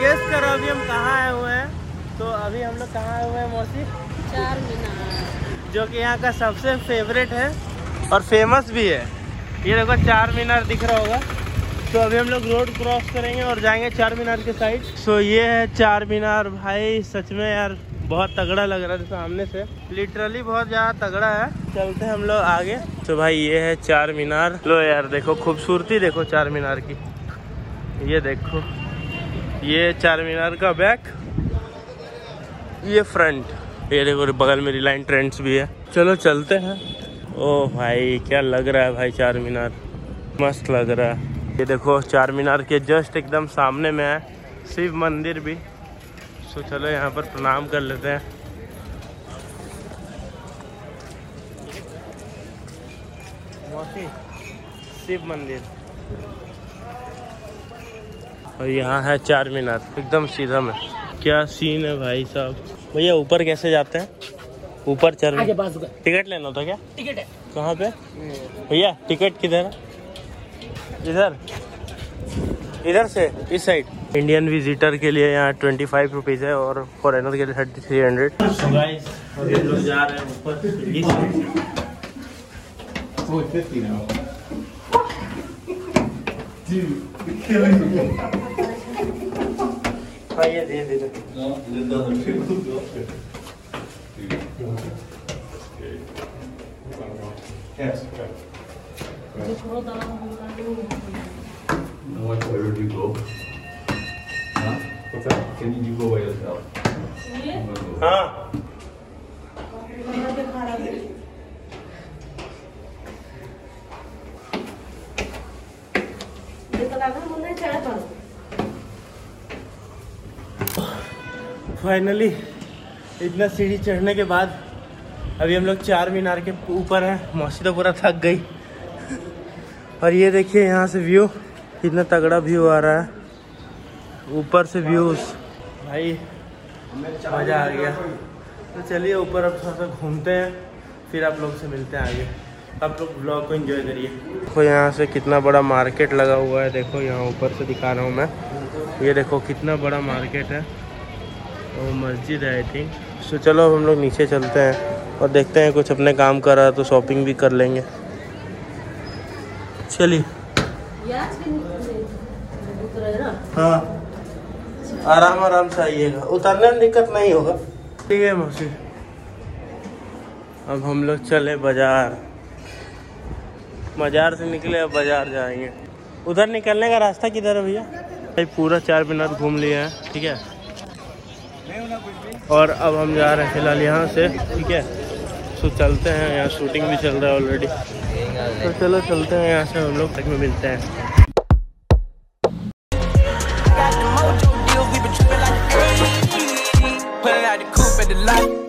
Guess करो अभी हम कहाँ आए हुए हैं? तो अभी हम लोग कहाँ आए हुए हैं मौसी? चार मीनार। जो कि यहाँ का सबसे फेवरेट है और फ़ेमस भी है। ये देखो चार मीनार दिख रहा होगा। तो अभी हम लोग रोड क्रॉस करेंगे और जाएँगे चार मीनार के साइड सो ये है चार मीनार। भाई सच में यार बहुत तगड़ा लग रहा था सामने से। लिटरली बहुत ज़्यादा तगड़ा है। चलते हैं हम लोग आगे। तो भाई ये है चार मीनार। लो यार देखो खूबसूरती देखो चार मीनार की। ये देखो। ये चार मीनार का बैक ये फ्रंट। ये देखो बगल में रिलायंस ट्रेंड्स भी है। चलो चलते हैं। ओ भाई क्या लग रहा है भाई चार मीनार मस्त लग रहा है। ये देखो चार मीनार के जस्ट एकदम सामने में है। शिव मंदिर भी। सो चलो यहाँ पर प्रणाम कर लेते हैं। शिव मंदिर। और यहाँ है चार मीनार एकदम सीधा में। क्या सीन है भाई साहब? भैया ऊपर कैसे जाते हैं? ऊपर का। टिकट लेना था क्या? टिकट है। कहाँ पे? भैया टिकट किधर है? इधर। इधर से इस साइड इंडियन विजिटर के लिए यहाँ ट्वेंटी फाइव रुपीज़ है और फॉरेनर के लिए थर्टी थ्री हंड्रेड लोग जा रहे हैं ऊपर। Dude, killing me. Hayır değil dedi. No, let other people go. Okay. Yes, okay. Now what, where go? Huh? What's that? Can you go by yourself? Huh? Finally इतना सीढ़ी चढ़ने के बाद अभी हम लोग चार मीनार के ऊपर हैं। मौसी तो पूरा थक गई। और ये देखिए यहाँ से व्यू कितना तगड़ा व्यू आ रहा है। ऊपर से व्यूज़ भाई, मज़ा आ गया। तो चलिए ऊपर अब थोड़ा सा घूमते हैं, फिर आप लोग से मिलते हैं आगे। आप लोग ब्लॉग को एंजॉय करिए। देखो यहाँ से कितना बड़ा मार्केट लगा हुआ है, देखो यहाँ ऊपर से दिखा रहा हूँ मैं। ये देखो कितना बड़ा मार्केट है। वो मस्जिद है आई थिंक सो चलो हम लोग नीचे चलते हैं और देखते हैं कुछ अपने काम कर रहा है तो शॉपिंग भी कर लेंगे। चलिए। हाँ। आराम आराम से आइएगा। उतरने में दिक्कत नहीं होगा। ठीक है, मौसी। अब हम लोग चले बाज़ार। बाज़ार से निकले अब बाज़ार जाएँगे। उधर निकलने का रास्ता किधर है भैया? भाई पूरा चार मिनट घूम लिए हैं, ठीक है? और अब हम जा रहे हैं फ़िलहाल यहाँ से, ठीक है? तो चलते हैं, यहाँ शूटिंग भी चल रहा है ऑलरेडी तो चलो चलते हैं यहाँ से हम लोग तक में मिलते हैं। The light